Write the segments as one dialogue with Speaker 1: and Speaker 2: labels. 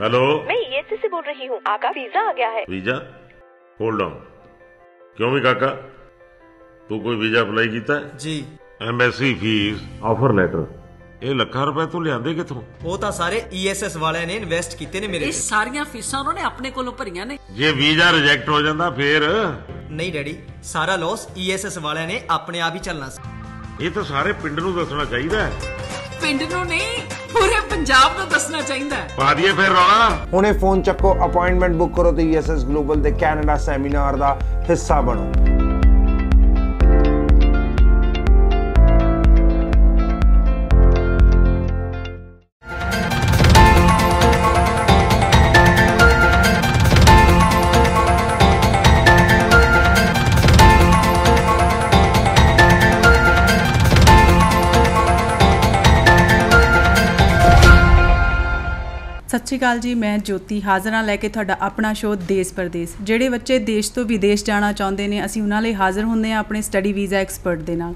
Speaker 1: Hello
Speaker 2: मैं ESC से बोल रही हूँ आपका वीजा आ गया है
Speaker 1: वीजा होल्ड ऑन क्यों भी काका तू कोई वीजा ਅਪਲਾਈ ਕੀਤਾ ਹੈ
Speaker 3: ਜੀ
Speaker 1: ਐਮਬੈਸੀ ਫੀਸ ਆਫਰ ਲੈਟਰ ਇਹ ਲੱਖਾਂ ਰੁਪਏ ਤੂੰ ਲਿਆਂਦੇ ਕਿੱਥੋਂ
Speaker 3: ਉਹ ਤਾਂ ਸਾਰੇ ਈਐਸਐਸ ਵਾਲਿਆਂ ਨੇ ਇਨਵੈਸਟ ਕੀਤੇ ਨੇ ਮੇਰੇ
Speaker 4: ਇਹ
Speaker 3: ਤੇ
Speaker 4: ਸਾਰੀਆਂ ਫੀਸਾਂ ਉਹਨਾਂ ਨੇ ਆਪਣੇ ਕੋਲੋਂ ਭਰੀਆਂ ਨੇ
Speaker 1: ਜੇ ਵੀਜ਼ਾ ਰਿਜੈਕਟ ਹੋ ਜਾਂਦਾ ਫੇਰ
Speaker 3: ਨਹੀਂ ਡੈਡੀ ਸਾਰਾ ਲਾਸ ਈਐਸਐਸ ਵਾਲਿਆਂ ਨੇ ਆਪਣੇ ਆਪ ਹੀ ਚੱਲਣਾ ਸੀ
Speaker 1: ਇਹ ਤਾਂ ਸਾਰੇ ਪਿੰਡ ਨੂੰ ਦੱਸਣਾ ਚਾਹੀਦਾ ਹੈ
Speaker 4: ਪਿੰਡ ਨੂੰ ਨਹੀਂ ਪੂਰੇ ਪੰਜਾਬ ਨੂੰ ਦੱਸਣਾ ਚਾਹੀਦਾ ਹੈ।
Speaker 1: ਪਾ ਦਈਏ ਫਿਰ ਰੌਲਾ।
Speaker 5: ਹੁਣੇ ਫੋਨ ਚੱਕੋ ਅਪਾਇੰਟਮੈਂਟ ਬੁੱਕ ਕਰੋ ਤੇ ESS ਗਲੋਬਲ ਦੇ ਕੈਨੇਡਾ ਸੈਮੀਨਾਰ ਦਾ ਹਿੱਸਾ ਬਣੋ।
Speaker 6: ਸ਼੍ਰੀ ਅਕਾਲ ਜੀ, ਮੈਂ ਜੋਤੀ ਹਾਜ਼ਰਾਂ ਲੈ ਕੇ ਤੁਹਾਡਾ ਆਪਣਾ ਸ਼ੋਅ ਦੇਸ਼ ਪਰਦੇਸ। ਜਿਹੜੇ ਬੱਚੇ ਦੇਸ਼ ਤੋਂ ਵਿਦੇਸ਼ ਜਾਣਾ ਚਾਹੁੰਦੇ ਨੇ, ਅਸੀਂ ਉਹਨਾਂ ਲਈ ਹਾਜ਼ਰ ਹੁੰਦੇ ਹਾਂ ਆਪਣੇ ਸਟੱਡੀ ਵੀਜ਼ਾ ਐਕਸਪਰਟ ਦੇ ਨਾਲ।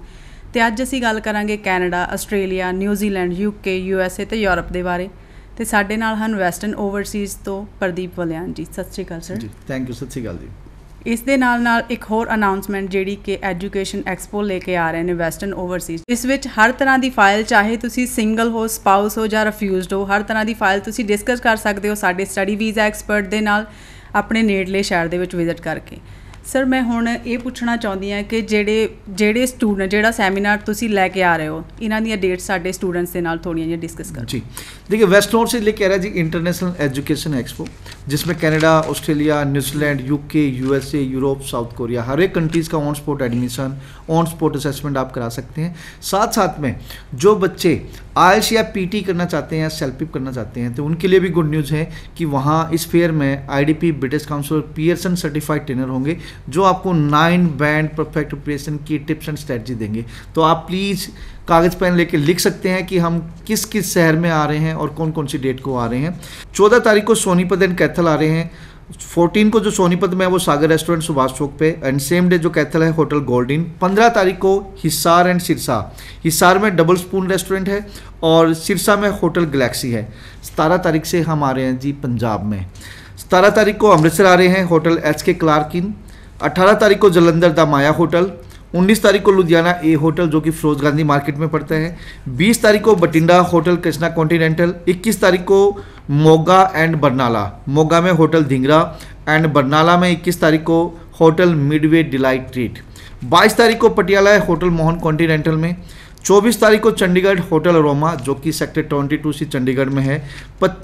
Speaker 6: ਤੇ ਅੱਜ ਅਸੀਂ ਗੱਲ ਕਰਾਂਗੇ Canada, Australia, New Zealand, UK USA ਤੇ ਯੂਰਪ ਦੇ ਬਾਰੇ। ਤੇ ਸਾਡੇ ਨਾਲ ਹਨ ਵੈਸਟਰਨ ਓਵਰਸੀਜ਼ ਤੋਂ ਪ੍ਰਦੀਪ ਵਲਿਆਨ ਜੀ। ਸਤਿ ਸ਼੍ਰੀ ਅਕਾਲ, ਸਰ।
Speaker 7: ਜੀ ਥੈਂਕ ਯੂ ਸਤਿ ਸ਼੍ਰੀ ਅਕਾਲ ਜੀ।
Speaker 6: ਇਸ ਦੇ ਨਾਲ ਨਾਲ ਇੱਕ ਹੋਰ ਅਨਾਉਂਸਮੈਂਟ ਜਿਹੜੀ ਕਿ ਐਜੂਕੇਸ਼ਨ ਐਕਸਪੋ ਲੈ ਕੇ ਆ ਰਹੇ ਨੇ ਵੈਸਟਰਨ ਓਵਰਸੀਜ਼ ਇਸ ਵਿੱਚ ਹਰ ਤਰ੍ਹਾਂ ਦੀ ਫਾਈਲ ਚਾਹੇ ਤੁਸੀਂ ਸਿੰਗਲ ਹੋ ਸਪਾਊਸ ਹੋ ਜਾਂ ਰਿਫਿਊਜ਼ਡ ਹੋ, ਹਰ ਤਰ੍ਹਾਂ ਦੀ ਫਾਈਲ ਤੁਸੀਂ ਡਿਸਕਸ ਕਰ ਸਕਦੇ ਹੋ। ਸਾਡੇ ਸਟੱਡੀ ਵੀਜ਼ਾ ਐਕਸਪਰਟ ਦੇ ਨਾਲ, ਆਪਣੇ ਨੇੜਲੇ ਸ਼ਹਿਰ ਦੇ ਵਿੱਚ ਵਿਜ਼ਿਟ ਕਰਕੇ। ਸਰ ਮੈਂ ਹੁਣ ਇਹ ਪੁੱਛਣਾ ਚਾਹੁੰਦੀ ਹਾਂ ਕਿ ਜਿਹੜੇ ਜਿਹੜੇ ਸਟੂਡੈਂਟ ਜਿਹੜਾ ਸੈਮੀਨਾਰ ਤੁਸੀਂ ਲੈ ਕੇ ਆ ਰਹੇ ਹੋ ਇਹਨਾਂ ਦੀਆਂ ਡੇਟਸ ਸਾਡੇ ਸਟੂਡੈਂਟਸ ਦੇ ਨਾਲ ਥੋੜੀਆਂ ਜਿਹੀਆਂ ਡਿਸਕਸ ਕਰੋ
Speaker 7: जी देखिए वेस्ट नॉर्थ से लेके आ रहा है जी इंटरनेशनल एजुकेशन एक्सपो जिसमें Canada Australia New Zealand UK USA Europe South Korea हर एक कंट्रीज़ का on spot admission on spot assessment आप करा सकते हैं साथ साथ में जो बच्चे आयल्स या पीटी करना चाहते हैं या सेल्फिप करना चाहते हैं तो उनके लिए भी गुड न्यूज़ है कि वहाँ इस फेयर में IDP British Council Pearson certified trainer होंगे, जो आपको नाइन बैंड परफेक्ट प्रिपरेशन की टिप्स एंड स्ट्रेटजी देंगे। तो आप प्लीज़ कागज़ पेन लेके लिख सकते हैं कि हम किस किस शहर में आ रहे हैं और कौन कौन सी डेट को आ रहे हैं। चौदह तारीख को सोनीपत एंड कैथल आ रहे हैं। फोर्टीन को जो सोनीपत में है, वो सागर रेस्टोरेंट सुभाष चौक पे। एंड सेम डे जो कैथल है, होटल गोल्डन। पंद्रह तारीख को हिसार एंड सिरसा। हिसार में डबल स्पून रेस्टोरेंट है और सिरसा में होटल गलेक्सी है। सतारह तारीख से हम आ रहे हैं जी पंजाब में। सतारह तारीख को अमृतसर आ रहे हैं होटल एच के क्लार्किन अठारह तारीख को जलंधर द माया होटल। 19 तारीख को लुधियाना ए होटल, जो कि फिरोज गांधी मार्केट में पड़ता है। 20 तारीख को बटिंडा होटल, कृष्णा कॉन्टिनेंटल। 21 तारीख को मोगा एंड बरनाला। मोगा में होटल धिंगरा एंड बरनाला में 21 तारीख को होटल मिडवे डिलाइट ट्रीट। 22 तारीख को पटियाला है होटल मोहन कॉन्टिनेंटल में। 24 तारीख को चंडीगढ़ होटल रोमा जो कि सेक्टर 22 सी चंडीगढ़ में है।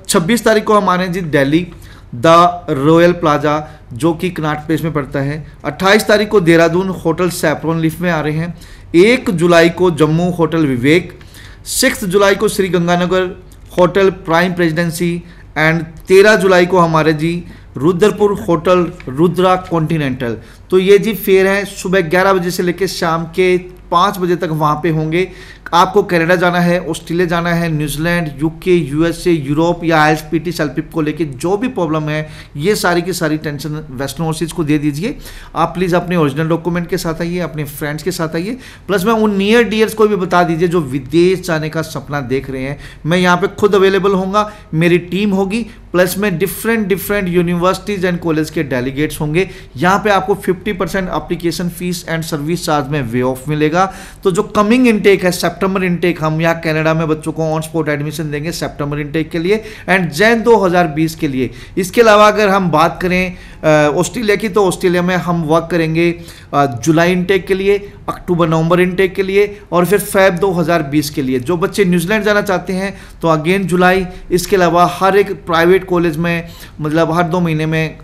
Speaker 7: छब्बीस तारीख को हम आ रहे हैं जी दिल्ली। द रॉयल प्लाजा जो कि कनाट प्लेस में पड़ता है। 28 तारीख को देहरादून होटल सैप्रॉन लिफ्ट में आ रहे हैं। एक जुलाई को जम्मू होटल विवेक, सिक्स जुलाई को Shri Ganganagar Hotel Prime Presidency, and तेरह जुलाई को हमारे जी रुद्रपुर होटल रुद्रा कॉन्टिनेंटल। तो ये जी फेयर है, सुबह ग्यारह बजे से लेकर शाम के पाँच बजे तक वहाँ पे होंगे। आपको कनाडा जाना है, ऑस्ट्रेलिया जाना है, न्यूजीलैंड यूके यूएसए यूरोप या I S P T CELPIP को लेके जो भी प्रॉब्लम है, ये सारी की सारी टेंशन वेस्टर्न ओवरसीज को दे दीजिए। आप प्लीज़ अपने ओरिजिनल डॉक्यूमेंट के साथ आइए, अपने फ्रेंड्स के साथ आइए। प्लस मैं उन नियर डियर्स को भी बता दीजिए जो विदेश जाने का सपना देख रहे हैं। मैं यहाँ पर खुद अवेलेबल होऊँगा, मेरी टीम होगी प्लस में different different universities and college के डेलीगेट्स होंगे। यहाँ पे आपको 50 percent application fees and service charge में वे ऑफ़ मिलेगा। तो जो कमिंग इनटेक है सेप्टेम्बर इनटेक हम यहाँ कैनेडा में बच्चों को ऑन स्पॉट एडमिशन देंगे सेप्टेम्बर इनटेक के लिए एंड जैन 2020 के लिए। इसके अलावा अगर हम बात करें ऑस्ट्रेलिया की तो ऑस्ट्रेलिया में हम वर्क करेंगे जुलाई इनटेक के लिए, अक्टूबर, नवंबर इनटेक के लिए और फिर फैब 2020 के लिए। जो बच्चे न्यूजीलैंड जाना चाहते हैं तो अगेन जुलाई, इसके अलावा हर एक प्राइवेट कॉलेज में मतलब हर दो महीने में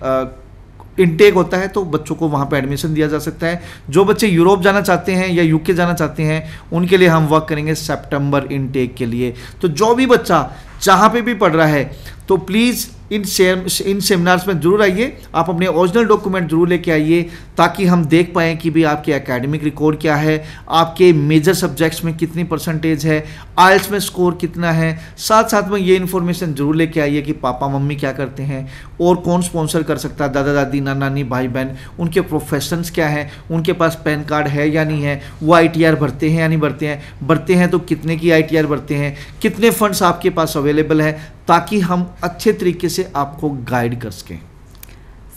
Speaker 7: इनटेक होता है तो बच्चों को वहाँ पर एडमिशन दिया जा सकता है। जो बच्चे यूरोप जाना चाहते हैं या यूके जाना चाहते हैं, उनके लिए हम वर्क करेंगे सितंबर इनटेक के लिए। तो जो भी बच्चा जहाँ पे भी पढ़ रहा है तो प्लीज़ इन इन सेमिनार्स में ज़रूर आइए। आप अपने ओरिजिनल डॉक्यूमेंट ज़रूर लेके आइए ताकि हम देख पाएँ कि भी आपके एकेडमिक रिकॉर्ड क्या है, आपके मेजर सब्जेक्ट्स में कितनी परसेंटेज है आइल्स में स्कोर कितना है? साथ साथ में ये इन्फॉर्मेशन ज़रूर लेके आइए कि पापा, मम्मी क्या करते हैं और कौन स्पॉन्सर कर सकता है? दादा, दादी, नाना, नानी भाई बहन उनके प्रोफेशंस क्या हैं? उनके पास पैन कार्ड है या नहीं है? वो आईटीआर भरते हैं या नहीं भरते हैं? भरते हैं तो कितने की आईटीआर भरते हैं? कितने फंड्स आपके पास अवेलेबल है? ताकि हम अच्छे तरीके से आपको गाइड कर सकें।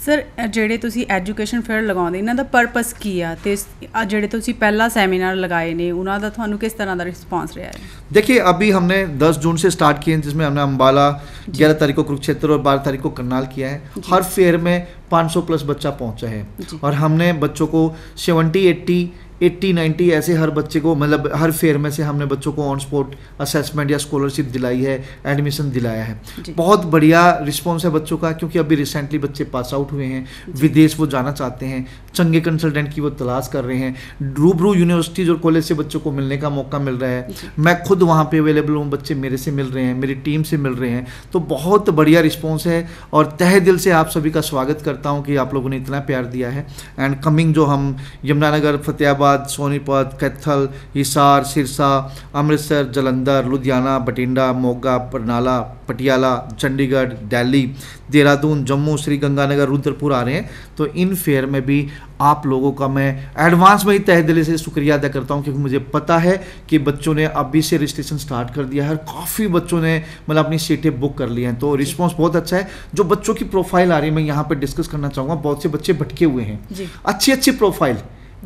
Speaker 6: ਸਰ ਅ, ਜਿਹੜੇ ਤੁਸੀਂ ਐਜੂਕੇਸ਼ਨ ਫੇਅਰ ਲਗਾਉਂਦੇ ਇਹਨਾਂ ਦਾ ਪਰਪਸ ਕੀ ਆ ਤੇ ਇਸ- ਆ ਜਿਹੜੇ ਤੁਸੀਂ ਪਹਿਲਾ ਸੈਮੀਨਾਰ ਲਗਾਏ ਨੇ ਉਹਨਾਂ ਦਾ ਤੁਹਾਨੂੰ ਕਿਸ ਤਰ੍ਹਾਂ ਦਾ ਰਿਸਪਾਂਸ ਰਿਹਾ ਹੈ
Speaker 7: देखिए अभी हमने 10 जून से स्टार्ट किए हैं जिसमें हमने अम्बाला 11 तारीख को कुरुक्षेत्र और 12 तारीख को करनाल किया है हर फेयर में 500 प्लस बच्चा पहुंचा है
Speaker 6: जी।
Speaker 7: और हमने बच्चों को 70 80 80 90 ऐसे हर बच्चे को मतलब हर फेयर में से हमने बच्चों को ऑन स्पॉट असेसमेंट या स्कॉलरशिप दिलाई है एडमिशन दिलाया है। बहुत बढ़िया रिस्पॉन्स है बच्चों का क्योंकि अभी रिसेंटली बच्चे पास आउट हुए हैं विदेश वो जाना चाहते हैं चंगे कंसल्टेंट की वो तलाश कर रहे हैं। रूबरू यूनिवर्सिटीज और कॉलेज से बच्चों को मिलने का मौका मिल रहा है। मैं खुद वहाँ पर अवेलेबल हूँ बच्चे मेरे से मिल रहे हैं मेरी टीम से मिल रहे हैं। तो बहुत बढ़िया रिस्पॉन्स है और तहे दिल से आप सभी का स्वागत करता हूँ कि आप लोगों ने इतना प्यार दिया है। एंड कमिंग जो हम यमुनानगर फतेहाबाद सोनीपत कैथल हिसार सिरसा अमृतसर जलंधर लुधियाना बठिंडा मोगा बरनाला पटियाला चंडीगढ़ दिल्ली देहरादून जम्मू श्री गंगानगर रुद्रपुर आ रहे हैं। तो इन फेयर में भी आप लोगों का मैं एडवांस में ही तहे दिल से शुक्रिया अदा करता हूँ क्योंकि मुझे पता है कि बच्चों ने अभी से रजिस्ट्रेशन स्टार्ट कर दिया है काफ़ी बच्चों ने मतलब अपनी सीटें बुक कर ली हैं। तो रिस्पॉन्स बहुत अच्छा है। जो बच्चों की प्रोफ़ाइल आ रही है मैं यहाँ पर डिस्कस करना चाहूँगा बहुत से बच्चे भटके हुए हैं। अच्छी अच्छी profile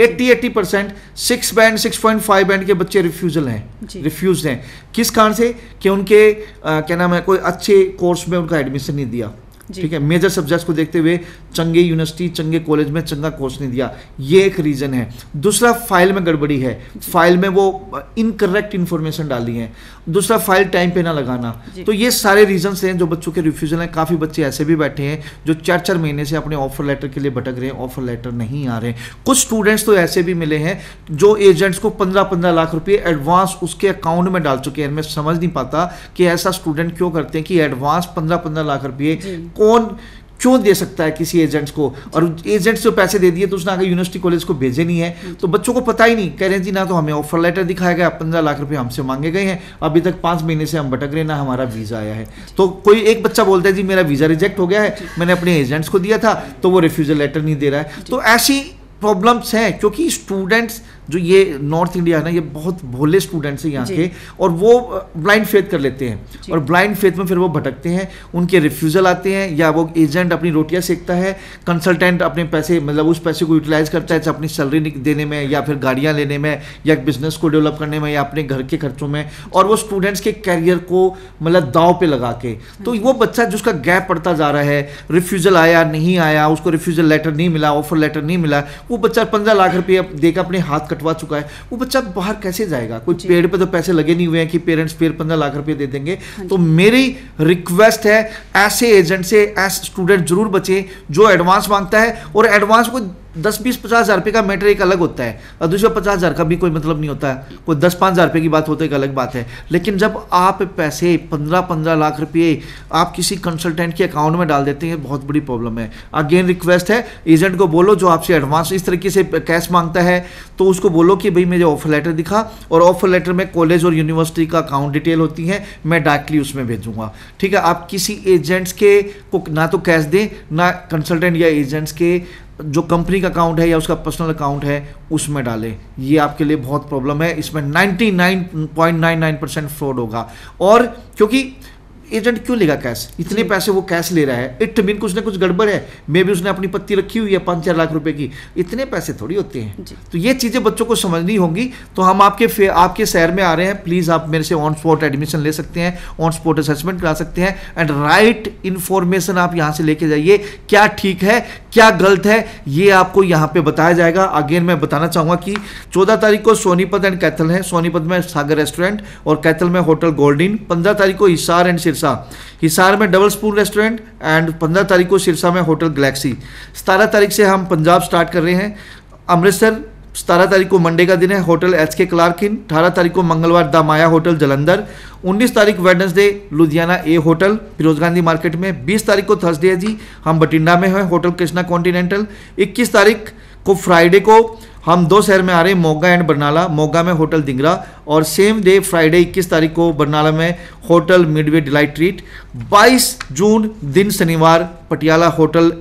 Speaker 7: 80 80 percent six band 6.5 band के बच्चे रिफ्यूजल हैं रिफ्यूज हैं। किस कारण से? कि उनके आ, क्या नाम है कोई अच्छे कोर्स में उनका एडमिशन नहीं दिया। ठीक है मेजर सब्जेक्ट्स को देखते हुए चंगे यूनिवर्सिटी चंगे कॉलेज में चंगा कोर्स नहीं दिया। ये एक रीज़न है। दूसरा फ़ाइल में गड़बड़ी है। फ़ाइल में वो इनकरेक्ट इन्फॉर्मेशन डाली है। दूसरा फ़ाइल टाइम पे ना लगाना। तो ये सारे रीजंस हैं जो बच्चों के रिफ्यूजल हैं। काफ़ी बच्चे ऐसे भी बैठे हैं जो चार चार महीने से अपने ऑफ़र लेटर के लिए भटक रहे हैं ऑफ़र लेटर नहीं आ रहे कुछ स्टूडेंट्स तो ऐसे भी मिले हैं जो एजेंट्स को पंद्रह पंद्रह लाख रुपए एडवांस उसके अकाउंट में डाल चुके हैं। मैं समझ नहीं पाता कि ऐसा स्टूडेंट क्यों करते हैं कि एडवांस पंद्रह पंद्रह लाख रुपए
Speaker 6: जी।
Speaker 7: कौन क्यों दे सकता है किसी एजेंट्स को? और एजेंट्स जो पैसे दे दिए तो उसने आगे यूनिवर्सिटी कॉलेज को भेजे नहीं है। तो बच्चों को पता ही नहीं। कह रहे हैं, जी, ना तो हमें ऑफ़र लेटर दिखाया गया, पंद्रह लाख रुपए हमसे मांगे गए हैं। अभी तक पाँच महीने से हम भटक रहे ना हमारा वीज़ा आया है। तो कोई एक बच्चा बोलता है, जी, मेरा वीज़ा रिजेक्ट हो गया है। मैंने अपने एजेंट्स को दिया था तो वो रिफ्यूजल लेटर नहीं दे रहा है। तो ऐसी प्रॉब्लम्स हैं, क्योंकि स्टूडेंट्स जो ये नॉर्थ इंडिया है ना ये बहुत भोले स्टूडेंट्स हैं यहाँ के और वो ब्लाइंड फेथ कर लेते हैं। और ब्लाइंड फेथ में फिर वो भटकते हैं उनके रिफ्यूज़ल आते हैं या वो एजेंट अपनी रोटियाँ सेकता है कंसल्टेंट अपने पैसे मतलब उस पैसे को यूटिलाइज करता है अपनी सैलरी देने में या फिर गाड़ियाँ लेने में या बिज़नेस को डेवलप करने में या अपने घर के खर्चों में और वो स्टूडेंट्स के कैरियर को मतलब दाव पे लगा के। तो वो बच्चा जिसका गैप पड़ता जा रहा है रिफ्यूज़ल आया नहीं आया उसको रिफ्यूज़ल लेटर नहीं मिला ऑफ़र लेटर नहीं मिला वो बच्चा पंद्रह लाख रुपये देकर अपने हाथ कटवा चुका है। वो बच्चा बाहर कैसे जाएगा? कोई पेड़ पे तो पैसे लगे नहीं हुए हैं कि पेरेंट्स फिर पंद्रह लाख रुपए दे देंगे। तो मेरी रिक्वेस्ट है ऐसे एजेंट से ऐसे स्टूडेंट ज़रूर बचे जो एडवांस माँगता है और एडवांस को दस बीस पचास हज़ार रुपये का मैटर एक अलग होता है और दूसरा पचास हज़ार का भी कोई मतलब नहीं होता। है कोई दस पाँच हज़ार रुपये की बात होती है एक अलग बात है। लेकिन जब आप पैसे पंद्रह पंद्रह लाख रुपये आप किसी कंसल्टेंट के अकाउंट में डाल देते हैं बहुत बड़ी प्रॉब्लम है। अगेन रिक्वेस्ट है एजेंट को बोलो जो आपसे एडवांस इस तरीके से कैश माँगता है तो उसको बोलो कि भाई मुझे ऑफ़र लेटर दिखा और ऑफ़र लेटर में कॉलेज और यूनिवर्सिटी का अकाउंट डिटेल होती है, मैं डायरेक्टली उसमें भेजूँगा। ठीक है, आप किसी एजेंट्स के को ना तो कैश दें, ना कंसल्टेंट या एजेंट्स के जो कंपनी का अकाउंट है या उसका पर्सनल अकाउंट है, उसमें डालें। ये आपके लिए बहुत प्रॉब्लम है। इसमें 99.99 परसेंट फ्रॉड होगा। और क्योंकि एजेंट क्यों लेगा कैश? इतने पैसे वो कैश ले रहा है। इट मीन कुछ ना कुछ गड़बड़ है। मे भी उसने अपनी पत्ती रखी हुई है पाँच चार लाख रुपए की। इतने पैसे थोड़ी होते हैं। तो ये चीज़ें बच्चों को समझनी होंगी। तो हम आपके आपके शहर में आ रहे हैं। प्लीज़ आप मेरे से ऑन स्पॉट एडमिशन ले सकते हैं ऑन स्पॉट असेसमेंट करा सकते हैं। एंड राइट इन्फॉर्मेशन आप यहाँ से लेके जाइए। क्या ठीक है क्या गलत है ये आपको यहाँ पे बताया जाएगा। अगेन मैं बताना चाहूँगा कि चौदह तारीख को सोनीपत एंड कैथल है। सोनीपत में सागर रेस्टोरेंट और कैथल में होटल गोल्डिन पंद्रह तारीख को हिसार एंड सिरसा। हिसार में डबल स्पून रेस्टोरेंट एंड पंद्रह तारीख को सिरसा में होटल गैलेक्सी सतारह तारीख से हम पंजाब स्टार्ट कर रहे हैं। अमृतसर, सतारह तारीख को मंडे का दिन है, होटल एच के क्लार्किन अठारह तारीख को मंगलवार द माया होटल, जलंधर। उन्नीस तारीख वेडनेसडे लुधियाना ए होटल, फिरोज गांधी मार्केट में। बीस तारीख को थर्सडे जी, हम बटिंडा में हैं, होटल कृष्णा कॉन्टिनेंटल इक्कीस तारीख को फ्राइडे को हम दो शहर में आ रहे हैं मोगा एंड बरनाला। मोगा में होटल दिंगरा और सेम डे फ्राइडे 21 तारीख को बरनाला में होटल मिडवे डिलाइट ट्रीट। 22 जून दिन शनिवार पटियाला होटल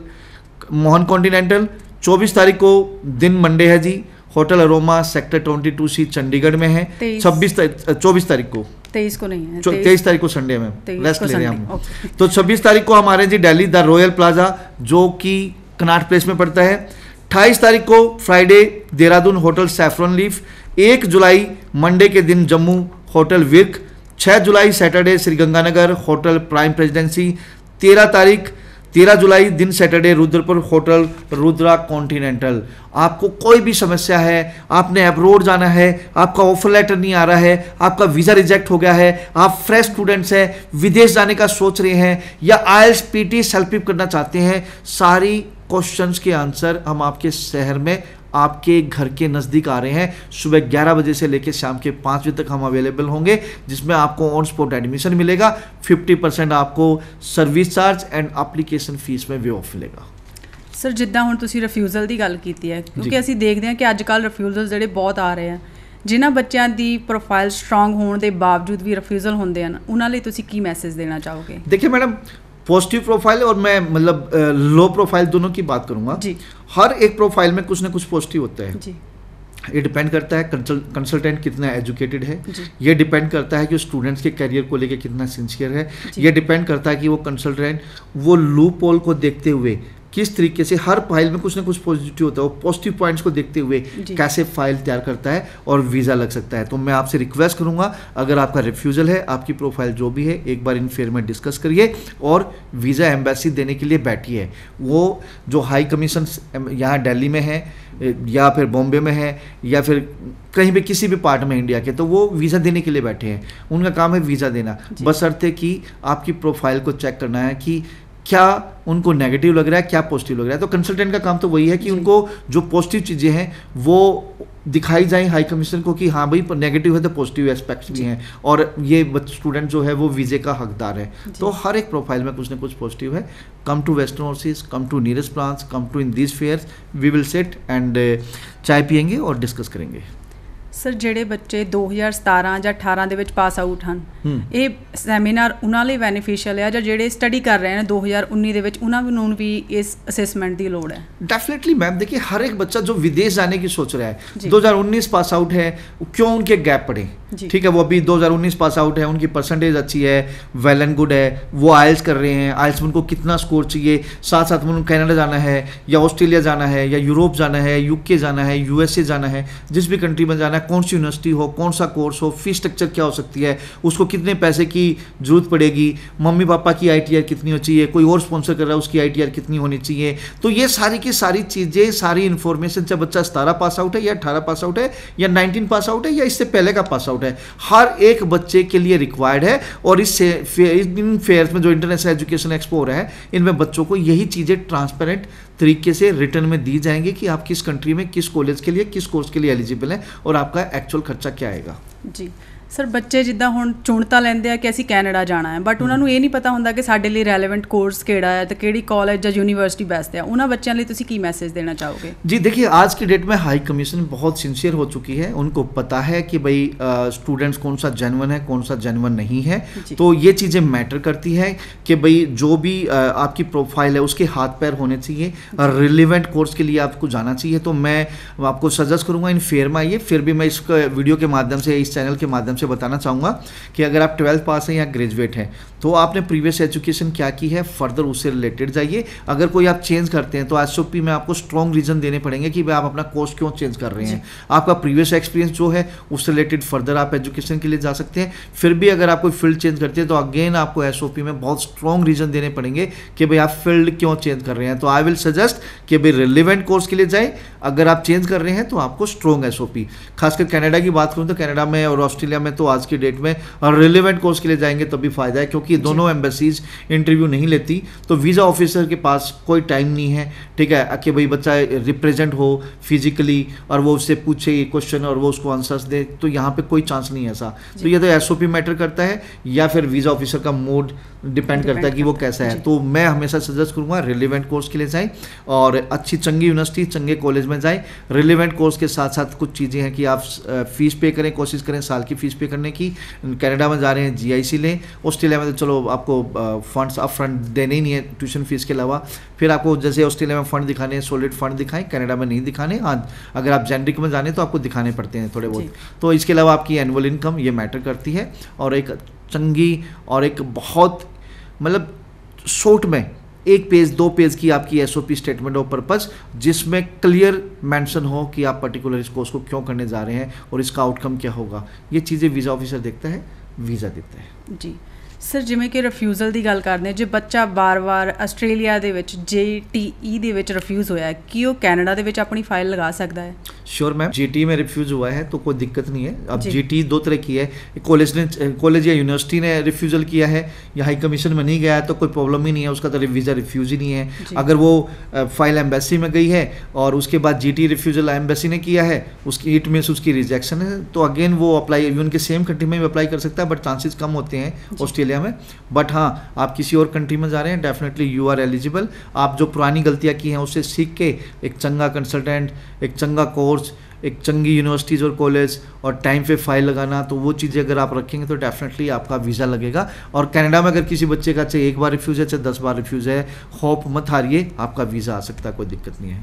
Speaker 7: मोहन कॉन्टिनेंटल। 24 तारीख को दिन मंडे है जी। Hotel Aroma sector 22 C Chandigarh में है।
Speaker 6: तेईस।
Speaker 7: 26 चौबीस तारीख को।
Speaker 6: तेईस को नहीं है
Speaker 7: तेईस। तारीख को संडे में। रेस्ट ले रहे हैं हम। तो छब्बीस तारीख को हमारे जी दिल्ली द रॉयल प्लाजा जो कि कनाट प्लेस में पड़ता है। अट्ठाईस तारीख को Friday Dehradun Hotel Saffron Leaf, एक जुलाई मंडे के दिन जम्मू होटल विर्क छः जुलाई Saturday Shriganganagar Hotel Prime Presidency, तेरह तारीख, तेरह जुलाई दिन Saturday Rudrapur Hotel Rudra Continental. आपको कोई भी समस्या है, आपने अब्रोड जाना है, आपका ऑफ़र लेटर नहीं आ रहा है, आपका वीज़ा रिजेक्ट हो गया है, आप फ्रेश स्टूडेंट्स हैं, विदेश जाने का सोच रहे हैं, या आयल्स पीटी सेल्फ करना चाहते हैं, सारी क्वेश्चंस के आंसर हम आपके शहर में आपके घर के नज़दीक आ रहे हैं सुबह 11 बजे से लेकर शाम के 5 बजे तक हम अवेलेबल होंगे जिसमें आपको ऑन स्पॉट एडमिशन मिलेगा 50% आपको service charge and application fees में वे ऑफ मिलेगा
Speaker 6: ਸਰ ਜਿੱਦਾਂ ਹੁਣ ਤੁਸੀਂ ਰਿਫਿਊਜ਼ਲ ਦੀ ਗੱਲ ਕੀਤੀ ਹੈ ਕਿਉਂਕਿ ਅਸੀਂ ਦੇਖਦੇ ਹਾਂ ਕਿ ਅੱਜ ਕੱਲ ਰਿਫਿਊਜ਼ਲ ਜਿਹੜੇ ਬਹੁਤ ਆ ਰਹੇ ਆ ਜਿਨ੍ਹਾਂ ਬੱਚਿਆਂ ਦੀ ਪ੍ਰੋਫਾਈਲ ਸਟਰੋਂਗ ਹੋਣ ਦੇ ਬਾਵਜੂਦ ਵੀ ਰਿਫਿਊਜ਼ਲ ਹੁੰਦੇ ਹਨ ਉਹਨਾਂ ਲਈ ਤੁਸੀਂ ਕੀ ਮੈਸੇਜ ਦੇਣਾ ਚਾਹੋਗੇ
Speaker 7: देखिए मैडम पॉजिटिव प्रोफ़ाइल और मैं मतलब लो प्रोफ़ाइल दोनों की बात करूँगा।
Speaker 6: जी।
Speaker 7: हर एक प्रोफ़ाइल में कुछ ना कुछ पॉजिटिव होता है। ये डिपेंड करता है कंसल्टेंट कितना एजुकेटेड है। ये डिपेंड करता है कि स्टूडेंट्स के करियर को लेकर कितना सिंसियर है। ये डिपेंड करता है कि वो कंसल्टेंट वो लूप पोल को देखते हुए किस तरीके से हर फ़ाइल में कुछ ना कुछ पॉजिटिव होता है वो पॉजिटिव पॉइंट्स को देखते हुए कैसे फ़ाइल तैयार करता है और वीज़ा लग सकता है। तो मैं आपसे रिक्वेस्ट करूँगा अगर आपका रिफ्यूज़ल है आपकी प्रोफ़ाइल जो भी है एक बार इन फेयर में डिस्कस करिए और वीज़ा एम्बेसी देने के लिए बैठिए। वो जो हाई कमीशन यहाँ दिल्ली में है या फिर बॉम्बे में है या फिर कहीं भी किसी भी पार्ट में इंडिया के तो वो वीज़ा देने के लिए बैठे हैं। उनका काम है वीज़ा देना। बस अर्थ है कि आपकी प्रोफ़ाइल को चेक करना है कि क्या उनको नेगेटिव लग रहा है क्या पॉजिटिव लग रहा है? तो कंसल्टेंट का काम तो वही है कि उनको जो पॉजिटिव चीज़ें हैं वो दिखाई जाए हाई कमीशन को कि हाँ भाई नेगेटिव है तो पॉजिटिव एस्पेक्ट्स भी हैं। और ये स्टूडेंट जो है वो वीज़े का हकदार है। तो हर एक प्रोफ़ाइल में कुछ ना कुछ पॉजिटिव है। Come to Western Overseas come to nearest branch come to in this fairs we will sit and चाय पियेंगे और डिस्कस करेंगे।
Speaker 6: ਸਰ ਜਿਹੜੇ ਬੱਚੇ 2017 ਜਾਂ 18 ਦੇ ਵਿੱਚ ਪਾਸ ਆਊਟ ਹਨ
Speaker 7: ਹੂੰ।
Speaker 6: ਇਹ ਸੈਮੀਨਾਰ ਉਹਨਾਂ ਲਈ ਬੈਨੀਫੀਸ਼ੀਅਲ ਹੈ ਜਾਂ ਜਿਹੜੇ ਸਟੱਡੀ ਕਰ ਰਹੇ ਨੇ 2019 ਦੇ ਵਿੱਚ ਉਹਨਾਂ ਨੂੰ ਵੀ ਇਸ ਅਸੈਸਮੈਂਟ ਦੀ ਲੋੜ ਹੈ
Speaker 7: डेफिनेटली मैम देखिए हर एक बच्चा जो विदेश जाने की सोच रहा है
Speaker 6: जी।
Speaker 7: 2019 पास आउट है क्यों उनके गैप पड़े
Speaker 6: जी।
Speaker 7: ठीक है वो अभी 2019 पास आउट है उनकी परसेंटेज अच्छी है वेल एंड गुड है वो आयल्स कर रहे हैं आयल्स में उनको कितना स्कोर चाहिए साथ साथ में उनको कनाडा जाना है या ऑस्ट्रेलिया जाना है या यूरोप जाना है यूके जाना है यूएसए जाना है जिस भी कंट्री में जाना है कौन सी यूनिवर्सिटी हो, कौन सा कोर्स हो फ़ीस स्ट्रक्चर क्या हो सकती है, उसको कितने पैसे की ज़रूरत पड़ेगी, मम्मी पापा की आईटीआर कितनी हो चाहिए, कोई और स्पॉन्सर कर रहा है, उसकी आईटीआर कितनी होनी चाहिए। तो ये सारी की सारी चीज़ें, सारी इन्फॉर्मेशन चाहे बच्चा सतारह पास आउट है या अठारह पास आउट है या नाइनटीन पास आउट है या इससे पहले का पास आउट है। हर एक बच्चे के लिए रिक्वायर्ड है और इससे फे- इन फेयर्स में जो इंटरनेशनल एजुकेशन एक्सपो रहा है, इनमें बच्चों को यही चीज़ें ट्रांसपेरेंट तरीके से रिटर्न में दी जाएँगी कि आप किस कंट्री में किस कॉलेज के लिए, किस कोर्स के लिए एलिजिबल हैं और आपका एक्चुअल खर्चा क्या आएगा?
Speaker 6: ਜੀ ਸਰ ਬੱਚੇ ਜਿੱਦਾਂ ਹੁਣ ਚੁਣ ਤਾਂ ਲੈਂਦੇ ਆ ਕਿ ਅਸੀਂ ਕੈਨੇਡਾ ਜਾਣਾ ਹੈ ਬਟ ਉਹਨਾਂ ਨੂੰ ਇਹ ਨਹੀਂ ਪਤਾ ਹੁੰਦਾ ਕਿ ਸਾਡੇ ਲਈ ਰੈਲੇਵੈਂਟ ਕੋਰਸ ਕਿਹੜਾ ਹੈ ਤੇ ਕਿਹੜੀ ਕਾਲਜ ਜਾਂ ਯੂਨੀਵਰਸਿਟੀ ਬੈਸਟ ਹੈ ਉਹਨਾਂ ਬੱਚਿਆਂ ਲਈ ਤੁਸੀਂ ਕੀ ਮੈਸੇਜ ਦੇਣਾ ਚਾਹੋਗੇ
Speaker 7: जी देखिए आज की डेट में हाई कमीशन बहुत सिंसियर हो चुकी है उनको पता है कि भाई स्टूडेंट्स कौन सा जेनवन है कौन सा जेनवन नहीं है
Speaker 6: जी।
Speaker 7: तो ये चीज़ें मैटर करती है कि भाई जो भी अ, आपकी प्रोफाइल है उसके हाथ पैर होने चाहिए रिलेवेंट कोर्स के लिए आपको जाना चाहिए तो मैं आपको सजेस्ट करूंगा इन फेयर में आइए फिर भी मैं इस वीडियो के माध्यम से इस चैनल के माध्यम से बताना चाहूँगा कि अगर आप ट्वेल्थ पास हैं या ग्रेजुएट हैं तो आपने प्रीवियस एजुकेशन क्या की है? फर्दर उससे रिलेटेड जाइए। अगर कोई आप चेंज करते हैं तो एसओपी में आपको स्ट्रॉन्ग रीजन देने पड़ेंगे कि भाई आप अपना कोर्स क्यों चेंज कर रहे हैं। आपका प्रीवियस एक्सपीरियंस जो है उससे रिलेटेड फर्दर आप एजुकेशन के लिए जा सकते हैं। फिर भी अगर आप कोई फ़ील्ड चेंज करते हैं तो अगेन आपको एसओपी में बहुत स्ट्रॉन्ग रीजन देने पड़ेंगे कि भाई आप फ़ील्ड क्यों चेंज कर रहे हैं। तो आई विल सजेस्ट कि भाई रिलेवेंट कोर्स के लिए जाए। अगर आप चेंज कर रहे हैं तो आपको स्ट्रॉन्ग एस खासकर कनाडा की बात करूँ तो कनाडा में और ऑस्ट्रेलिया में तो आज की डेट में रिलेवेंट कोर्स के लिए जाएँगे तभी फ़ायदा है क्योंकि दोनों एम्बेसीज इंटरव्यू नहीं लेती तो वीज़ा ऑफिसर के पास कोई टाइम नहीं है ठीक है? कि भाई बच्चा रिप्रेजेंट हो फिजिकली और वो उससे पूछे ये क्वेश्चन और वो उसको आंसर्स दे तो यहाँ पे कोई चांस नहीं है ऐसा। तो ये तो एस मैटर करता है या फिर वीज़ा ऑफिसर का मोड डिपेंड करता है कि वो कैसा है। तो मैं हमेशा सजेस्ट करूँगा रिलेवेंट कोर्स के लिए जाएँ और अच्छी चंगी यूनिवर्सिटी चंगे कॉलेज में जाएँ। रिलेवेंट कोर्स के साथ साथ कुछ चीज़ें हैं कि आप फ़ीस पे करें कोशिश करें साल की फ़ीस पे करने की। कनाडा में जा रहे हैं जीआईसी लें। ऑस्ट्रेलिया में तो चलो आपको फंड्स अप फ्रंट देने ही नहीं है ट्यूशन फ़ीस के अलावा। फिर आपको जैसे ऑस्ट्रेलिया में फंड दिखाने हैं सॉलिड फंड दिखाएँ कनाडा में नहीं दिखाने। हाँ अगर आप जेनरिक में जाने तो आपको दिखाने पड़ते हैं थोड़े बहुत। तो इसके अलावा आपकी एनुअल इनकम ये मैटर करती है और एक चंगी और एक बहुत मतलब शॉर्ट में एक पेज दो पेज की आपकी एस स्टेटमेंट ऑफ पर्पस जिसमें क्लियर मेंशन हो कि आप पर्टिकुलर इस कोर्स को क्यों करने जा रहे हैं और इसका आउटकम क्या होगा ये चीज़ें वीज़ा ऑफिसर देखता है वीज़ा देता है
Speaker 6: ਜੀ ਸਰ ਜਿਵੇਂ ਕਿ ਰਿਫਿਊਜ਼ਲ ਦੀ ਗੱਲ ਕਰਦੇ ਹਾਂ ਜੇ ਬੱਚਾ ਬਾਰ-ਬਾਰ ਆਸਟ੍ਰੇਲੀਆ ਦੇ ਵਿੱਚ JTE ਦੇ ਵਿੱਚ ਰਿਫਿਊਜ਼ ਹੋਇਆ ਹੈ, ਕੀ ਉਹ ਕੈਨੇਡਾ ਦੇ ਵਿੱਚ ਆਪਣੀ ਫਾਈਲ ਲਗਾ ਸਕਦਾ ਹੈ
Speaker 7: श्योर मैम जीटी में रिफ्यूज हुआ है तो कोई दिक्कत नहीं है। अब
Speaker 6: जी।
Speaker 7: जीटी दो तरह की है। कॉलेज ने कॉलेज या यूनिवर्सिटी ने रिफ्यूजल किया है या हाई कमीशन में नहीं गया है तो कोई प्रॉब्लम ही नहीं है उसका तो वीज़ा रिफ्यूज ही नहीं है। अगर वो फ़ाइल एम्बेसी में गई है और उसके बाद जीटी रिफ्यूजल एम्बेसी ने किया है उसकी इट मीन्स उसकी रिजेक्शन है तो अगेन वो अप्लाई उनके सेम कंट्री में भी अप्लाई कर सकता है बट चांसेस कम होते हैं ऑस्ट्रेलिया में। बट हाँ आप किसी और कंट्री में जा रहे हैं डेफिनेटली यू आर एलिजिबल आप जो पुरानी गलतियाँ की हैं उससे सीख के एक चंगा कंसल्टेंट एक चंगा कोर्स एक चंगी यूनिवर्सिटीज़ और कॉलेज और टाइम पे फाइल लगाना तो वो चीज़ें अगर आप रखेंगे तो डेफिनेटली आपका वीज़ा लगेगा और कनाडा में अगर किसी बच्चे का चाहे एक बार रिफ्यूज़ है चाहे दस बार रिफ्यूज़ है होप मत हारिए आपका वीज़ा आ सकता है कोई दिक्कत नहीं है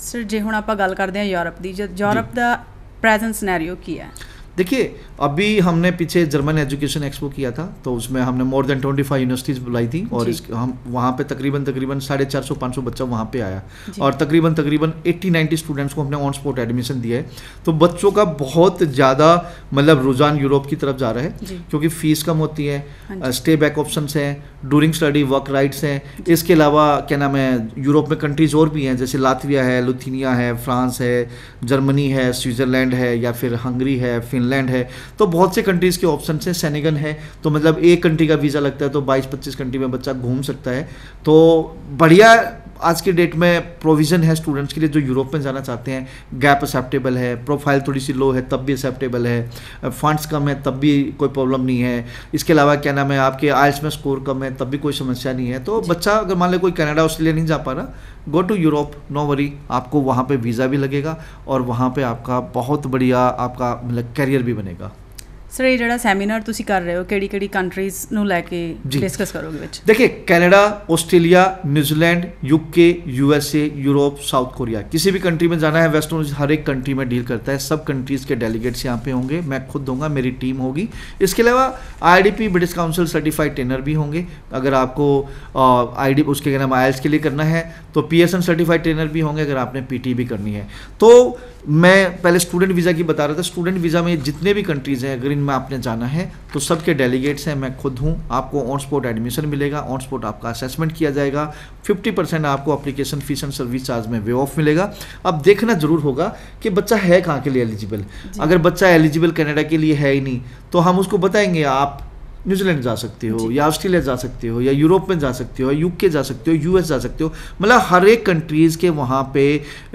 Speaker 6: ਸਰ ਜੇ ਹੁਣ ਆਪਾਂ ਗੱਲ ਕਰਦੇ ਹਾਂ ਯੂਰਪ ਦੀ ਜਦ ਯੂਰਪ ਦਾ ਪ੍ਰੈਜ਼ੈਂਟ ਸਿਨੈਰੀਓ ਕੀ ਹੈ
Speaker 7: देखिए अभी हमने पीछे जर्मन एजुकेशन एक्सपो किया था तो उसमें हमने more than twenty five universities बुलाई थी और इस हम वहाँ पे तकरीबन तकरीबन साढ़े चार सौ पाँच सौ बच्चा वहाँ पे आया। और तकरीबन तकरीबन एट्टी नाइन्टी स्टूडेंट्स को हमने ऑन स्पॉट एडमिशन दिया है। तो बच्चों का बहुत ज़्यादा मतलब रुझान यूरोप की तरफ़ जा रहा है क्योंकि फ़ीस कम होती
Speaker 6: हाँ
Speaker 7: स्टे बैक ऑप्शन हैं डूरिंग स्टडी वर्क राइट्स हैं। इसके अलावा क्या नाम है यूरोप में कंट्रीज़ और भी हैं जैसे लातविया है लुथीनिया है फ्रांस है जर्मनी है स्विट्ज़रलैंड है या फिर हंगरी है फिनलैंड है। तो बहुत से कंट्रीज़ के ऑप्शन हैं सेनेगन है। तो मतलब एक कंट्री का वीज़ा लगता है तो 22-25 कंट्री में बच्चा घूम सकता है। तो बढ़िया आज के डेट में प्रोविज़न है स्टूडेंट्स के लिए जो यूरोप में जाना चाहते हैं। गैप एक्सेप्टेबल है प्रोफ़ाइल थोड़ी सी लो है, तब भी एक्सेप्टेबल है। फंड्स कम है, तब भी कोई प्रॉब्लम नहीं है। इसके अलावा क्या नाम है, आपके आइल्स में स्कोर कम है, तब भी कोई समस्या नहीं है। तो बच्चा अगर मान लो कोई कनाडा ऑस्ट्रेलिया नहीं जा पा रहा go to Europe no worry आपको वहाँ पे वीज़ा भी लगेगा और वहाँ पे आपका बहुत बढ़िया आपका मतलब करियर भी बनेगा
Speaker 6: ਸਰ ਇਹ ਜਿਹੜਾ ਸੈਮੀਨਾਰ ਤੁਸੀਂ ਕਰ ਰਹੇ ਹੋ ਕਿਹੜੀ ਕਿਹੜੀ ਕੰਟਰੀਜ਼ ਨੂੰ ਲੈ ਕੇ
Speaker 7: ਜੀ।
Speaker 6: ਡਿਸਕਸ ਕਰੋਗੇ ਵਿੱਚ
Speaker 7: देखिए Canada Australia New Zealand UK USA Europe South Korea किसी भी कंट्री में जाना है वेस्ट नॉलेज हर एक कंट्री में डील करता है सब कंट्रीज़ के डेलीगेट्स यहाँ पे होंगे मैं खुद दूंगा मेरी टीम होगी इसके अलावा IDP British Council certified trainer भी होंगे अगर आपको आई उसके क्या नाम आयल्स के लिए करना है तो पी सर्टिफाइड ट्रेनर भी होंगे अगर आपने पीटी भी करनी है तो मैं पहले स्टूडेंट वीज़ा की बता रहा था स्टूडेंट वीज़ा में जितने भी कंट्रीज़ हैं अगर इनमें आपने जाना है तो सबके डेलीगेट्स हैं मैं खुद हूँ आपको ऑन स्पॉट एडमिशन मिलेगा ऑन स्पॉट आपका असेसमेंट किया जाएगा 50 परसेंट आपको application fees and service charge में वे ऑफ़ मिलेगा। अब देखना ज़रूर होगा कि बच्चा है कहाँ के लिए एलिजिबल अगर बच्चा एलिजिबल कनाडा के लिए है ही नहीं तो हम उसको बताएँगे आप न्यूजीलैंड जा सकते हो या ऑस्ट्रेलिया जा सकते हो या यूरोप में जा सकते हो यूके जा सकते हो यूएस जा सकते हो मतलब हर एक कंट्रीज़ के वहाँ पे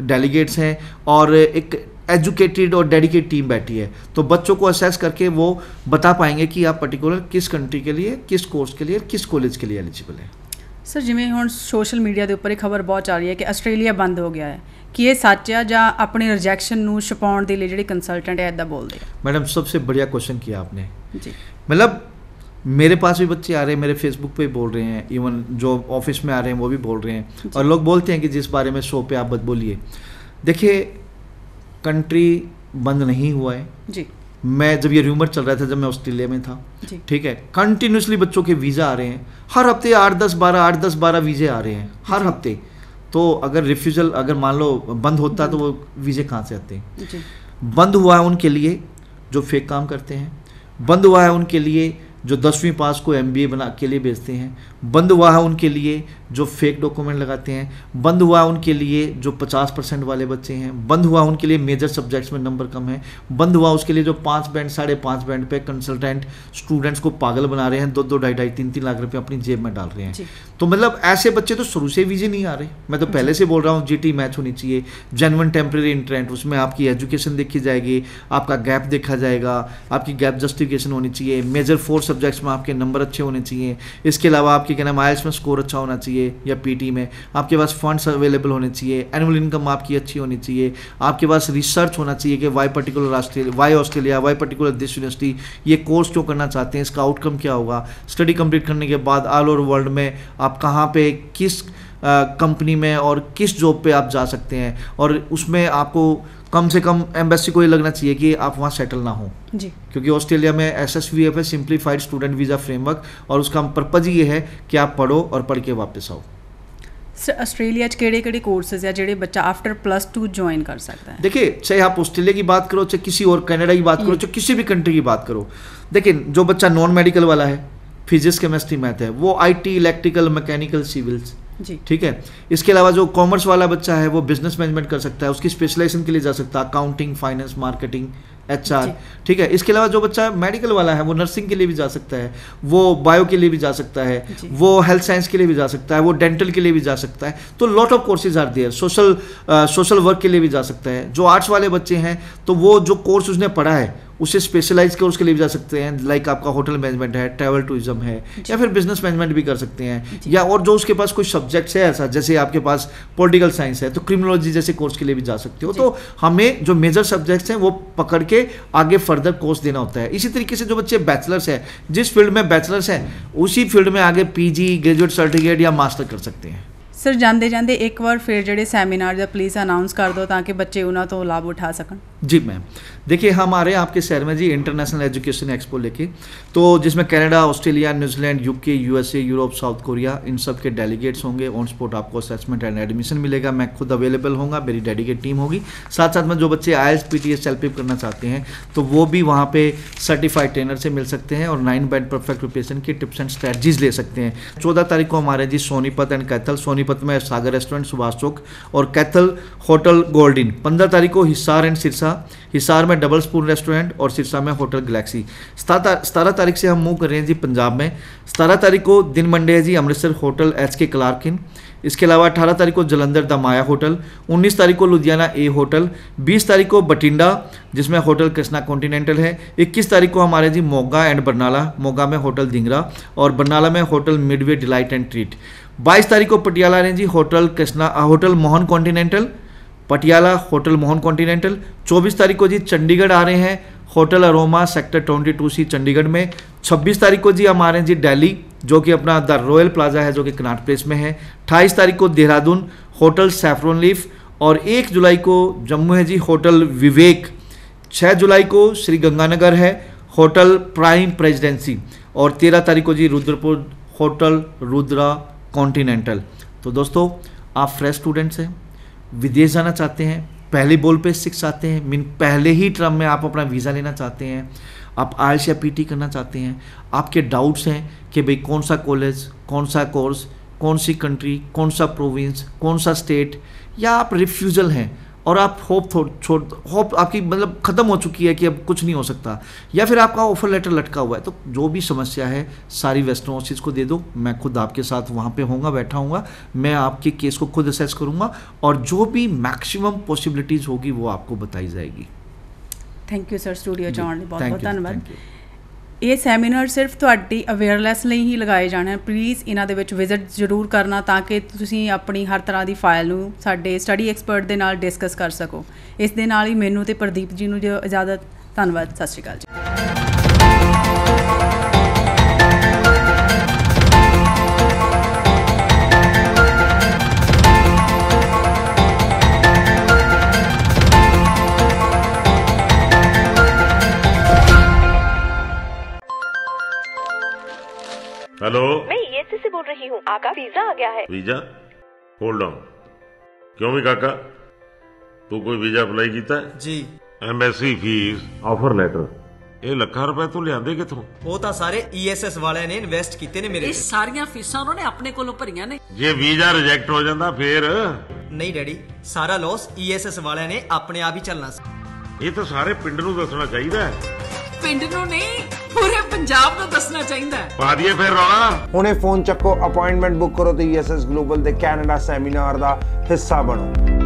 Speaker 7: डेलीगेट्स हैं और एक एजुकेटेड और डेडिकेट टीम बैठी है तो बच्चों को असेस करके वो बता पाएंगे कि आप पर्टिकुलर किस कंट्री के लिए किस कोर्स के लिए किस कॉलेज के लिए एलिजिबल है
Speaker 6: ਸਰ ਜਿਵੇਂ ਹੁਣ ਸੋਸ਼ਲ ਮੀਡੀਆ ਦੇ ਉੱਪਰ ਇਹ ਖਬਰ ਬਹੁਤ ਚੱਲ ਰਹੀ ਹੈ ਕਿ ਆਸਟ੍ਰੇਲੀਆ ਬੰਦ ਹੋ ਗਿਆ ਹੈ ਕੀ ਇਹ ਸੱਚ ਆ ਜਾਂ ਆਪਣੀ ਰਿਜੈਕਸ਼ਨ ਨੂੰ ਛੁਪਾਉਣ ਦੇ ਲਈ ਜਿਹੜੇ ਕੰਸਲਟੈਂਟ ਹੈ ਇਦਾਂ ਬੋਲਦੇ ਆ
Speaker 7: मैडम सबसे बढ़िया क्वेश्चन किया आपने
Speaker 6: ਜੀ
Speaker 7: मतलब मेरे पास भी बच्चे आ रहे हैं मेरे फेसबुक पे बोल रहे हैं इवन जो ऑफ़िस में आ रहे हैं वो भी बोल रहे हैं। और लोग बोलते हैं कि जिस बारे में शो पे आप बत बोलिए। देखिए कंट्री बंद नहीं हुआ है।
Speaker 6: ਜੀ
Speaker 7: मैं जब ये र्यूमर चल रहा था जब मैं ऑस्ट्रेलिया में था
Speaker 6: जी।
Speaker 7: ठीक है कंटिन्यूसली बच्चों के वीज़ा आ रहे हैं। हर हफ़्ते आठ दस बारह आठ दस बारह वीज़े आ रहे हैं हर हफ़्ते। तो अगर रिफ्यूज़ल अगर मान लो बंद होता तो वो वीज़े कहाँ से आते हैं? बंद हुआ है उनके लिए जो फेक काम करते हैं। बंद हुआ है उनके लिए जो दसवीं पास को एमबीए बना के लिए भेजते हैं। बंद हुआ है उनके लिए जो फेक डॉक्यूमेंट लगाते हैं बंद हुआ उनके लिए जो 50 परसेंट वाले बच्चे हैं बंद हुआ उनके लिए मेजर सब्जेक्ट्स में नंबर कम है बंद हुआ उसके लिए जो पाँच बैंड साढ़े पाँच बैंड पे कंसल्टेंट स्टूडेंट्स को पागल बना रहे हैं दो दो ढाई ढाई तीन तीन लाख रुपए अपनी जेब में डाल रहे हैं। तो मतलब ऐसे बच्चे तो शुरू से वीजे नहीं आ रहे। मैं तो पहले से बोल रहा हूँ जीटी मैच होनी चाहिए जेनवन टेम्प्रेरी इंट्रेंट उसमें आपकी एजुकेशन देखी जाएगी आपका गैप देखा जाएगा आपकी गैप जस्टिफिकेशन होनी चाहिए मेजर फोर सब्जेक्ट्स में आपके नंबर अच्छे होने चाहिए। इसके अलावा आपके क्या नाम आइल्स में स्कोर अच्छा होना चाहिए या पीटी में, आपके पास फंड्स अवेलेबल होने चाहिए एनुअल इनकम आपकी अच्छी होनी चाहिए, आपके पास रिसर्च होना चाहिए कि why particular Australia why Australia why particular this university ये कोर्स क्यों करना चाहते हैं, इसका आउटकम क्या होगा? स्टडी कंप्लीट करने के बाद ऑल ओवर वर्ल्ड में आप कहाँ पे, किस कंपनी में और किस जॉब पे आप जा सकते हैं? और उसमें आपको कम से कम एम्बेसी को ये लगना चाहिए कि आप वहाँ सेटल ना हो।
Speaker 6: जी।
Speaker 7: क्योंकि ऑस्ट्रेलिया में एस एस वी एफ़ है सिंप्लीफाइड स्टूडेंट वीज़ा फ्रेमवर्क और उसका पर्पज़ ये है कि आप पढ़ो और पढ़ के वापस आओ।
Speaker 6: सर ऑस्ट्रेलिया केड़े केड़े कोर्सेज या जेड़े बच्चा आफ्टर प्लस टू ज्वाइन कर सकता है?
Speaker 7: देखिए चाहे आप ऑस्ट्रेलिया की बात करो चाहे किसी और कनाडा की बात करो चाहे किसी भी कंट्री की बात करो। देखिए जो बच्चा नॉन मेडिकल वाला है फिजिक्स केमिस्ट्री मैथ है वो आईटी इलेक्ट्रिकल मैकेनिकल सिविल्स
Speaker 6: जी।
Speaker 7: ठीक है? इसके अलावा जो कॉमर्स वाला बच्चा है वो बिज़नेस मैनेजमेंट कर सकता है उसकी स्पेशलाइजेशन के लिए जा सकता है अकाउंटिंग फाइनेंस मार्केटिंग एच। ठीक है? इसके अलावा जो बच्चा मेडिकल वाला है वो नर्सिंग के लिए भी जा सकता है वो बायो के लिए भी जा सकता है वो हेल्थ साइंस के लिए भी जा सकता है वो डेंटल के लिए भी जा सकता है। तो lot of courses are there social social work के लिए भी जा सकता है। जो आर्ट्स वाले बच्चे हैं तो वो जो कोर्स उसने पढ़ा है उसे स्पेशलाइज कोर्स के लिए भी जा सकते हैं लाइक आपका होटल मैनेजमेंट है ट्रैवल टूरिज्म है या फिर बिजनेस मैनेजमेंट भी कर सकते हैं या और जो उसके पास कोई सब्जेक्ट्स है ऐसा जैसे आपके पास पॉलिटिकल साइंस है तो क्रिमिनोलॉजी जैसे कोर्स के लिए भी जा सकते हो तो हमें जो मेजर सब्जेक्ट्स हैं वो पकड़ के आगे फर्दर कोर्स देना होता है इसी तरीके से जो बच्चे बैचलर्स है जिस फील्ड में बैचलर्स हैं उसी फील्ड में आगे पीजी ग्रेजुएट सर्टिफिकेट या मास्टर कर सकते हैं
Speaker 6: ਸਰ ਜਾਂਦੇ ਜਾਂਦੇ ਇੱਕ ਵਾਰ ਫਿਰ ਜਿਹੜੇ ਸੈਮੀਨਾਰ ਜਾਂ ਪਲੀਜ਼ ਅਨਾਉਂਸ ਕਰ ਦਿਓ ਤਾਂ ਕਿ ਬੱਚੇ ਉਹਨਾਂ ਤੋਂ ਲਾਭ ਉਠਾ ਸਕਣ
Speaker 7: जी मैम देखिए, हम आ रहे हैं आपके शहर में जी इंटरनेशनल एजुकेशन एक्सपो लेके। तो जिसमें Canada Australia New Zealand UK USA Europe South Korea इन सब के डेलीगेट्स होंगे। ऑन स्पॉट आपको असेसमेंट एंड एडमिशन मिलेगा। मैं खुद अवेलेबल होऊँगा, मेरी डेडिकेट टीम होगी। साथ साथ में जो बच्चे I S P T S करना चाहते हैं तो वो भी वहाँ पे सर्टिफाइड ट्रेनर से मिल सकते हैं और नाइन बैंड परफेक्ट प्रिपरेशन की टिप्स एंड स्ट्रेटजीज ले सकते हैं। चौदह तारीख को हमारे जी, सोनीपत एंड कैथल सोनीपत में सागर रेस्टोरेंट सुभाष चौक और कैथल होटल गोल्डिन पंद्रह तारीख को हिसार एंड सिरसा। हिसार में डबल स्पून रेस्टोरेंट और सिरसा में होटल गलेक्सी सतारह तारीख से हम मूव कर रहे हैं जी पंजाब में। सतारह तारीख को दिन मंडे है जी, Amritsar hotel H K Clarks Inn इसके अलावा अठारह तारीख को जलंधर द माया होटल उन्नीस तारीख को लुधियाना ए होटल बीस तारीख को बठिंडा, जिसमें होटल कृष्णा कॉन्टिनेंटल है। इक्कीस तारीख को हमारे जी मोगा एंड बरनाला, मोगा में होटल धिंगरा और बरनाला में Hotel Midway Delight and Treat बाईस तारीख को Patiala Renzi Hotel Krishna Hotel Mohan Continental Patiala, Hotel Mohan Continental. 24 तारीख को जी चंडीगढ़ आ रहे हैं। Hotel Aroma, sector 22 C Chandigarh में। 26 तारीख को जी हम आ रहे हैं जी दिल्ली जो कि अपना द रॉयल प्लाजा है, जो कि कनाट प्लेस में है। 28 तारीख को देहरादून, होटल सैफरोन लीफ। और 1 जुलाई को जम्मू है जी होटल विवेक। 6 जुलाई को श्री गंगानगर है, होटल प्राइम प्रेजिडेंसी और 13 तारीख को जी रुद्रपुर, होटल रुद्रा कॉन्टिनेंटल। तो दोस्तों, आप फ्रेश स्टूडेंट्स हैं। विदेश जाना चाहते हैं, पहले बोल पे सिक्स चाहते हैं मीन पहले ही ट्रम में आप अपना वीज़ा लेना चाहते हैं, आप आयल्स या पीटी करना चाहते हैं, आपके डाउट्स हैं कि भाई कौन सा कॉलेज कौन सा कोर्स कौन सी कंट्री कौन सा प्रोविंस कौन सा स्टेट या आप रिफ्यूज़ल हैं और आप होप छोड़ होप आपकी मतलब ख़त्म हो चुकी है कि अब कुछ नहीं हो सकता। या फिर आपका ऑफ़र लेटर लटका हुआ है तो जो भी समस्या है सारी वेस्टर्न ऑसिस को दे दो। मैं खुद आपके साथ वहाँ पे होऊँगा बैठा हूँ मैं आपके केस को खुद असेस करूँगा और जो भी मैक्सिमम पॉसिबिलिटीज़ होगी वो आपको बताई जाएगी।
Speaker 6: Thank you
Speaker 7: sir
Speaker 6: studio
Speaker 7: John
Speaker 6: बहुत
Speaker 7: बहुत धन्यवाद।
Speaker 6: ਇਹ ਸੈਮੀਨਾਰ ਸਿਰਫ ਤੁਹਾਡੀ ਅਵੇਅਰਨੈਸ ਲਈ ਹੀ ਲਗਾਏ ਜਾਣ ਪਲੀਜ਼ ਇਹਨਾਂ ਦੇ ਵਿੱਚ ਵਿਜ਼ਿਟ ਜ਼ਰੂਰ ਕਰਨਾ ਤਾਂ ਕਿ ਤੁਸੀਂ ਆਪਣੀ ਹਰ ਤਰ੍ਹਾਂ ਦੀ ਫਾਈਲ ਨੂੰ ਸਾਡੇ ਸਟੱਡੀ ਐਕਸਪਰਟ ਦੇ ਨਾਲ ਡਿਸਕਸ ਕਰ ਸਕੋ। ਇਸ ਦੇ ਨਾਲ ਹੀ ਮੈਨੂੰ ਤੇ ਪ੍ਰਦੀਪ ਜੀ ਨੂੰ ਜੋ ਇਜਾਜ਼ਤ ਧੰਨਵਾਦ। ਸਤਿ ਸ਼੍ਰੀ ਅਕਾਲ ਜੀ।
Speaker 1: हेलो
Speaker 2: मैं ईएससी से बोल रही हूँ आपका वीजा आ गया है
Speaker 1: वीजा होल्ड ऑन क्यों भी काका तू कोई वीजा अप्लाई किया है
Speaker 3: ਜੀ
Speaker 1: एम्बेसी फीस ऑफर लेटर ਇਹ ਲੱਖਾਂ ਰੁਪਏ ਤੋਂ ਲਿਆਂਦੇ ਕਿੱਥੋਂ
Speaker 3: ਉਹ ਤਾਂ ਸਾਰੇ ਈਐਸਐਸ ਵਾਲਿਆਂ ਨੇ ਇਨਵੈਸਟ ਕੀਤੇ ਨੇ ਮੇਰੇ
Speaker 4: ਇਹ
Speaker 3: ਤੇ
Speaker 4: ਸਾਰੀਆਂ ਫੀਸਾਂ ਉਹਨਾਂ ਨੇ ਆਪਣੇ ਕੋਲੋਂ ਭਰੀਆਂ ਨੇ
Speaker 1: ਜੇ ਵੀਜ਼ਾ ਰਿਜੈਕਟ ਹੋ ਜਾਂਦਾ ਫੇਰ
Speaker 3: ਨਹੀਂ ਡੈਡੀ ਸਾਰਾ ਲਾਸ ਈਐਸਐਸ ਵਾਲਿਆਂ ਨੇ ਆਪਣੇ ਆਪ ਹੀ ਚੱਲਣਾ ਸੀ
Speaker 1: ਇਹ ਤਾਂ ਸਾਰੇ ਪਿੰਡ ਨੂੰ ਦੱਸਣਾ ਚਾਹੀਦਾ ਹੈ
Speaker 4: ਪਿੰਡ ਨੂੰ ਨਹੀਂ ਪੂਰੇ ਪੰਜਾਬ ਨੂੰ ਦੱਸਣਾ ਚਾਹੀਦਾ ਹੈ।
Speaker 1: ਪਾ ਦਈਏ ਫਿਰ ਰੌਲਾ।
Speaker 5: ਹੁਣੇ ਫੋਨ ਚੱਕੋ ਅਪਾਇੰਟਮੈਂਟ ਬੁੱਕ ਕਰੋ ਤੇ ESS ਗਲੋਬਲ ਦੇ ਕੈਨੇਡਾ ਸੈਮੀਨਾਰ ਦਾ ਹਿੱਸਾ ਬਣੋ।